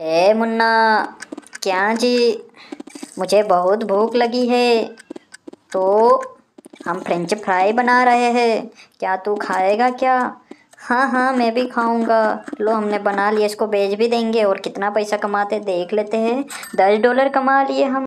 ए, मुन्ना, क्या जी? मुझे बहुत भूख लगी है। तो हम फ्रेंच फ्राई बना रहे हैं। क्या तू खाएगा क्या? हाँ हाँ मैं भी खाऊँगा। लो, हमने बना लिया इसको बेच भी देंगे। और कितना पैसा कमाते, देख लेते हैं। दस डॉलर कमा लिए हम।